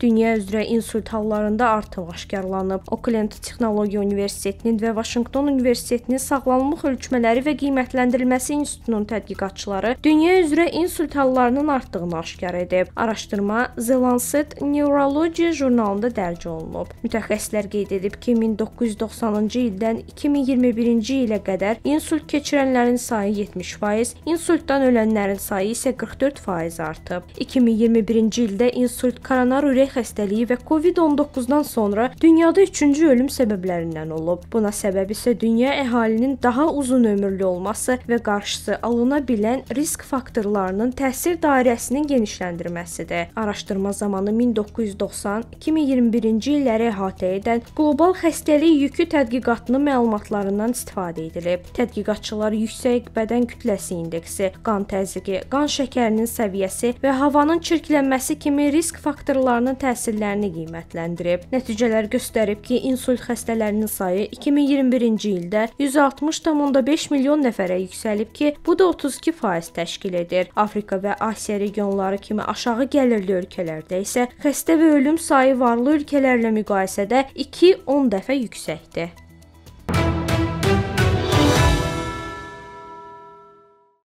Dünya üzrə insult hallarında artım aşkarlanıb. Oakland Texnologiya Universitetinin və Vaşinqton Universitetinin Sağlamlıq Ölçmələri və Qiymətləndirilməsi İnstitutunun tədqiqatçıları dünya üzrə insult hallarının artdığını aşkar edib. Araşdırma The Lancet Neurology jurnalında dərc olunub. Mütəxəssislər qeyd edib ki, 1990-cı ildən 2021-ci ilə qədər insult keçirənlərin sayı 70%, insultdan ölənlərin sayı isə 44% artıb. 2021-ci ildə insult, koronar ürək xəstəliyi və COVID-19-dan sonra dünyada 3-cü ölüm səbəblərindən olub. Buna səbəb isə dünya əhalinin daha uzun ömürlü olması və qarşısı alına bilən risk faktorlarının təsir dairəsinin genişləndirməsidir. Araşdırma zamanı 1990-2021-ci illəri əhatə edən qlobal xəstəlik yükü tədqiqatının məlumatlarından istifadə edilib. Tədqiqatçılar yüksək bədən kütləsi indeksi, qan təzyiqi, qan şəkərinin səviyyəsi və havanın çirklənməsi kimi risk faktorlarının təsirlərini qiymətləndirib. Nəticələr göstərib ki, insult xəstələrinin sayı 2021-ci ildə 160,5 milyon nəfərə yüksəlib ki, bu da 32% təşkil edir. Afrika və Asiya regionları kimi aşağı gəlirli ölkələrdə isə xəstə və ölüm sayı varlı ölkələrlə müqayisədə 2-10 dəfə yüksəkdir.